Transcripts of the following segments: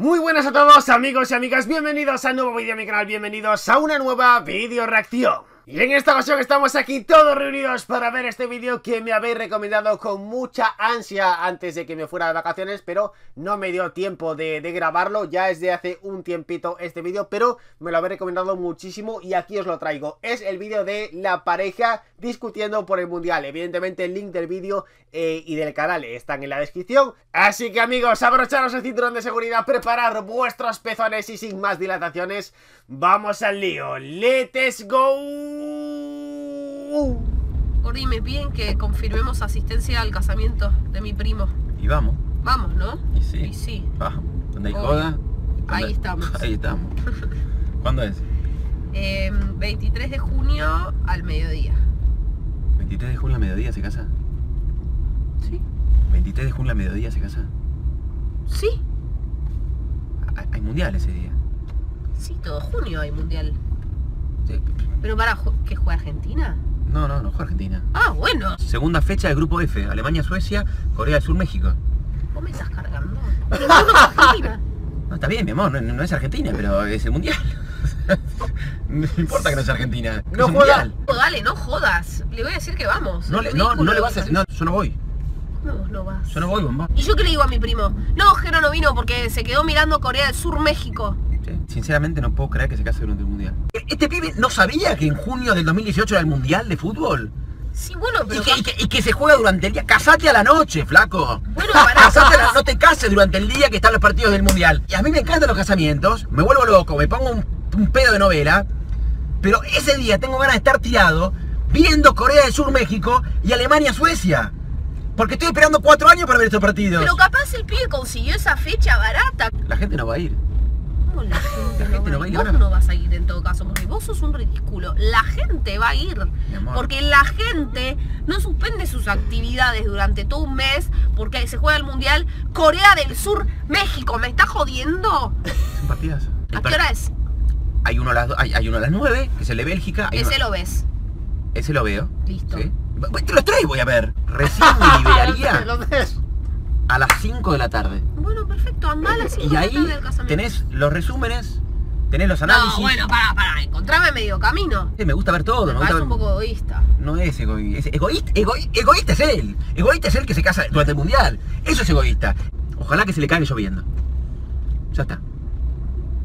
Muy buenas a todos amigos y amigas, bienvenidos a un nuevo vídeo a mi canal, bienvenidos a una nueva video reacción. Y en esta ocasión estamos aquí todos reunidos para ver este vídeo que me habéis recomendado con mucha ansia antes de que me fuera de vacaciones, pero no me dio tiempo de, grabarlo, ya es de hace un tiempito este vídeo, pero me lo habéis recomendado muchísimo y aquí os lo traigo. Es el vídeo de la pareja discutiendo por el mundial, evidentemente el link del vídeo eh, y del canal están en la descripción. Así que amigos, abrocharos el cinturón de seguridad, preparar vuestros pezones y sin más dilataciones, vamos al lío. ¡Let's go! Ori, me piden que confirmemos asistencia al casamiento de mi primo. Y vamos. Vamos, ¿no? Y sí. Y sí. Vamos. ¿Dónde hay joda? Ahí estamos. Ahí estamos. ¿Cuándo es? 23 em, de junio al mediodía. ¿23 de junio al mediodía se casa? Sí. ¿23 de junio al mediodía se casa? Sí. Hay mundial ese día. Sí, todo junio hay mundial. Pero para, ¿que juega Argentina? No, no, no juega Argentina. Ah, bueno. Segunda fecha del grupo F, Alemania, Suecia, Corea del Sur, México. ¿Vos me estás cargando? Pero no Argentina. No, está bien, mi amor, no, es Argentina, pero es el mundial. no importa que no sea Argentina. No juega. dale, no jodas. Le voy a decir que vamos. No, le, no, no le vas a decir. No, yo no voy. ¿Cómo vos no vas? Yo no voy, bomba. ¿Y yo qué le digo a mi primo? No, Jero no vino porque se quedó mirando Corea del Sur, México. Sinceramente no puedo creer que se case durante el Mundial. ¿Este pibe no sabía que en junio del 2018 era el Mundial de fútbol? Sí, bueno, pero... Y que, se juega durante el día. Casate a la noche, flaco. Bueno, para... Casate la... No te cases durante el día que están los partidos del Mundial. Y a mí me encantan los casamientos, me vuelvo loco, me pongo un, pedo de novela, pero ese día tengo ganas de estar tirado viendo Corea del Sur, México y Alemania, Suecia. Porque estoy esperando cuatro años para ver estos partidos. Pero capaz el pibe consiguió esa fecha barata. La gente no va a ir la gente, no, va a ir? Vos no vas a ir en todo caso, porque vos sos un ridículo. La gente va a ir. Porque la gente no suspende sus actividades durante todo un mes porque se juega el Mundial Corea del Sur, México. ¿Me está jodiendo? Son partidas. ¿A qué hora es? Hay uno a las, hay, uno a las 9, que es el de Bélgica. Ese lo ves. Ese lo veo. Listo. Te lo traigo, voy a ver. Recién me liberaría a las 5 de la tarde. Bueno, perfecto, anda a las 5 Y ahí tenés los resúmenes, tenés los análisis. No, bueno, para, para, encontrame medio camino. me gusta ver todo. Me, me un poco egoísta. No es egoísta. egoísta, egoísta es él. Egoísta es él que se casa durante el mundial. Eso es egoísta. Ojalá que se le caiga lloviendo. Ya está.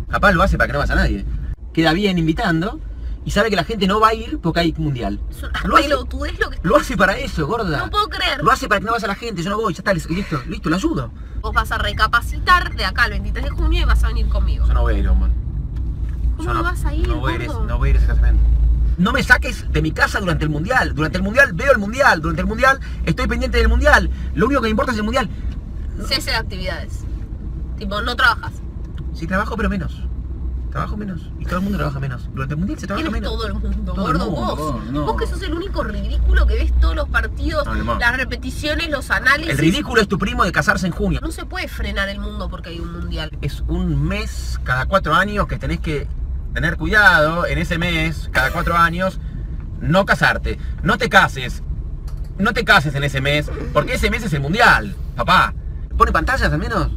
Capaz lo hace para que no vaya a nadie. Queda bien invitando y sabe que la gente no va a ir porque hay mundial. Lo hace, lo, que lo hace para eso, gorda. No puedo creer. Lo hace para que no vaya la gente, yo no voy, ya está, listo, listo, lo ayudo. Vos vas a recapacitar de acá el 23 de junio y vas a venir conmigo. Yo no voy a ir, man. ¿Cómo no, vas a ir? No voy a ir, no voy a ir a ese casamiento. No me saques de mi casa durante el mundial. Durante el mundial veo el mundial. Durante el mundial estoy pendiente del mundial. Lo único que me importa es el mundial. Cese de actividades. Tipo, no trabajas. Sí, trabajo, pero menos trabajo menos. Y todo el mundo trabaja menos. Durante el mundial se trabaja menos. todo el mundo, gordo, vos. Vos que sos el único ridículo que ves todos los partidos, las repeticiones, los análisis. El ridículo es tu primo de casarse en junio. No se puede frenar el mundo porque hay un mundial. Es un mes cada cuatro años que tenés que tener cuidado en ese mes, cada cuatro años, no casarte. No te cases. No te cases en ese mes, porque ese mes es el mundial, papá. ¿Pone pantallas al menos?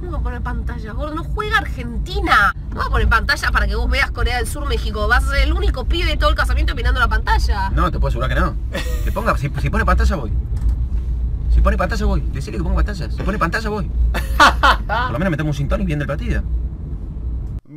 ¿Cómo va a poner pantalla, gordo? No juega Argentina. No va a poner pantalla para que vos veas Corea del Sur, México. Vas a ser el único pibe de todo el casamiento mirando la pantalla. No, te puedo asegurar que no. Que ponga, si, pone pantalla voy. Si pone pantalla voy. Decirle que pongo pantalla. Si pone pantalla voy. Por lo menos metemos un y viendo el partido.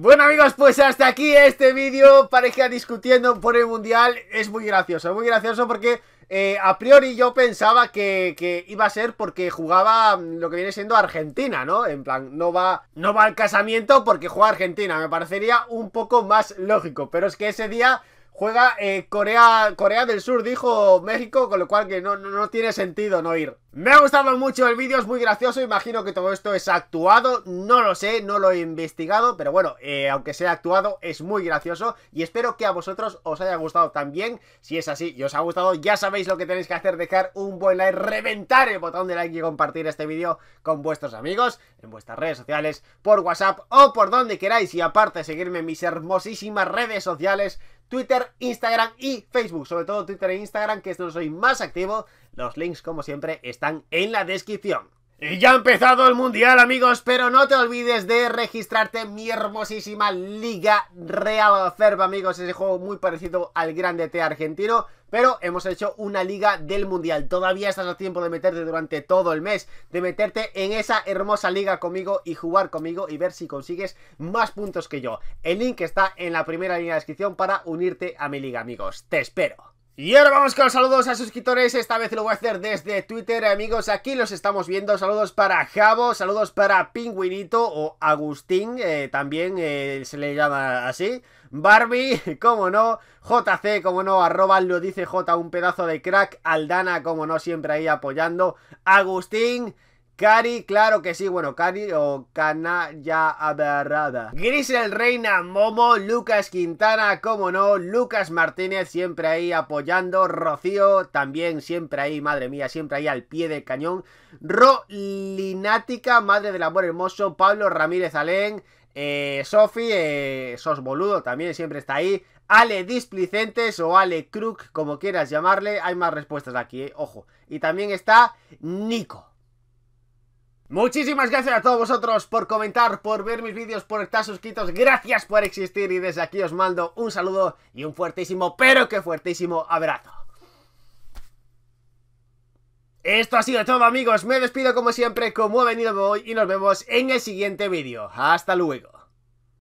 Bueno amigos, pues hasta aquí este vídeo pareja discutiendo por el Mundial Es muy gracioso, muy gracioso porque eh, a priori yo pensaba que, iba a ser porque jugaba lo que viene siendo Argentina, ¿no? En plan, no va, no va al casamiento porque juega Argentina. Me parecería un poco más lógico. Pero es que ese día juega eh, Corea, Corea del Sur, dijo México, con lo cual que no, no, tiene sentido no ir. Me ha gustado mucho el vídeo, es muy gracioso, imagino que todo esto es actuado, no lo sé, no lo he investigado, pero bueno, eh, aunque sea actuado, es muy gracioso y espero que a vosotros os haya gustado también. Si es así y os ha gustado, ya sabéis lo que tenéis que hacer, dejar un buen like, reventar el botón de like y compartir este vídeo con vuestros amigos, en vuestras redes sociales, por WhatsApp o por donde queráis y aparte seguirme en mis hermosísimas redes sociales Twitter, Instagram y Facebook. Sobre todo Twitter e Instagram, que es donde soy más activo. Los links, como siempre, están en la descripción. Y ya ha empezado el mundial amigos, pero no te olvides de registrarte en mi hermosísima Liga Real Ferb amigos, ese juego muy parecido al Grande T argentino, pero hemos hecho una liga del mundial, todavía estás a tiempo de meterte durante todo el mes, de meterte en esa hermosa liga conmigo y jugar conmigo y ver si consigues más puntos que yo. El link está en la primera línea de descripción para unirte a mi liga amigos, te espero. Y ahora vamos con los saludos a suscriptores, esta vez lo voy a hacer desde Twitter, amigos, aquí los estamos viendo, saludos para Javo, saludos para Pingüinito o Agustín, eh, también eh, se le llama así, Barbie, como no, JC, como no, arroba lo dice J, un pedazo de crack, Aldana, como no, siempre ahí apoyando, Agustín... Cari, claro que sí, bueno, Cari o Canalla Aberrada. Grisel Reina, Momo, Lucas Quintana, como no, Lucas Martínez siempre ahí apoyando, Rocío también siempre ahí, madre mía, siempre ahí al pie del cañón, Rolinática, Madre del Amor Hermoso, Pablo Ramírez Alén, eh, Sofi, eh, sos boludo, también siempre está ahí. Ale Displicentes o Ale Crook, como quieras llamarle. Hay más respuestas aquí, eh, ojo. Y también está Nico. Muchísimas gracias a todos vosotros por comentar, por ver mis vídeos, por estar suscritos. Gracias por existir y desde aquí os mando un saludo y un fuertísimo, pero que fuertísimo abrazo. Esto ha sido todo amigos, me despido como siempre, como he venido voy y nos vemos en el siguiente vídeo. Hasta luego.